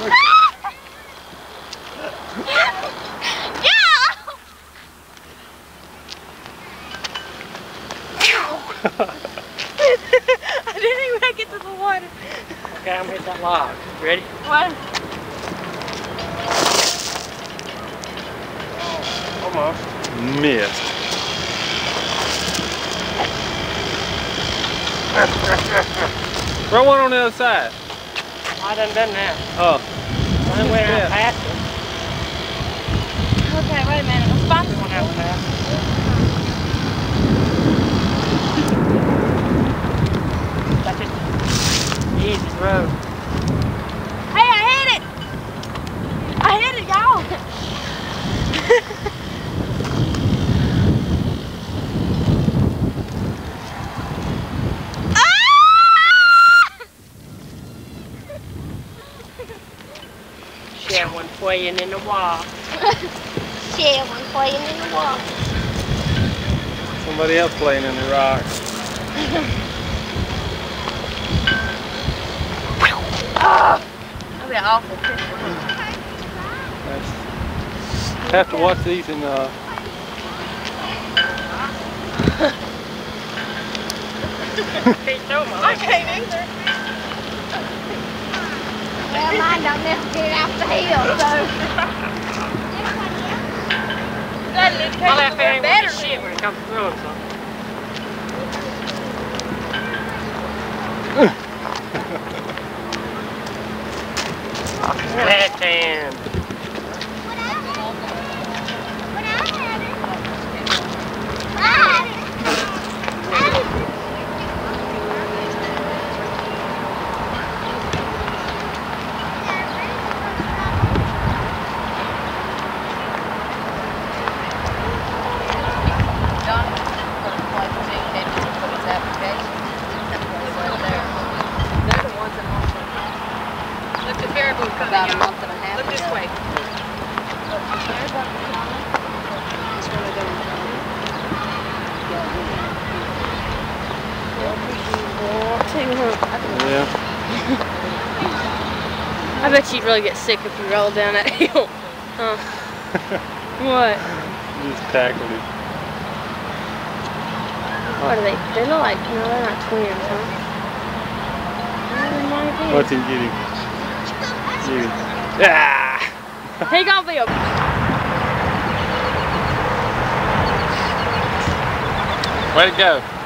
I didn't even make it to the water. Okay, I'm gonna hit that log. Ready? What? Oh, almost. Missed. Throw one on the other side. I done done that. Oh. I done went out Yeah. past it. Okay, wait a minute. Let's find this Went one. out past it. That's it. Easy road. Hey, I hit it! I hit it, y'all! Ah! Share one playing in the wall. Shit, one playing in the wall. Somebody else playing in the rocks. That'd be an awful picture. That's, have to watch these in uh, Can't throw my I can't either. Well, mine don't never get out the hill, so. Indication My left we're hand better shit when it comes to throwing something. Left hand. About a month and a half Look this way. yeah. I bet you'd really get sick if you rolled down that hill. Huh? what? Just tackled it. What are they? They look like, no, they're not twins, huh? Yeah, they might be. Watch him get him. Ah! Gonna be a Way to go.